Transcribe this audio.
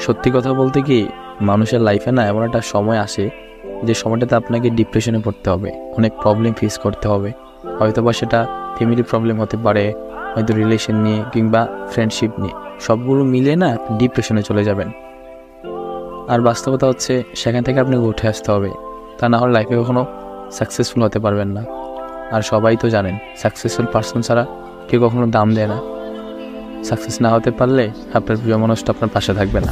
সত্যি কথা বলতে কি, মানুষের লাইফে না এমন একটা সময় আসে, যে সময়টাতে আপনাকে ডিপ্রেশনে পড়তে হবে, অনেক প্রবলেম ফেস করতে হবে। হয়তো বা সেটা ফ্যামিলি প্রবলেম হতে পারে, হয়তো রিলেশন নিয়ে কিংবা ফ্রেন্ডশিপ নিয়ে। সবগুলো মিলে না ডিপ্রেশনে চলে যাবেন। আর বাস্তবতা হচ্ছে, সেখান থেকে আপনাকে উঠে আসতে হবে। তা না হলে লাইফে কখনো সাকসেসফুল হতে পারবেন না। আর সবাই তো জানেন সাকসেসফুল পার্সন ছাড়া কেউ কখনো দাম দেয় না। সাকসেস না হতে পারলে আপনার প্রিয় মানুষটা আপনার পাশে থাকবে না।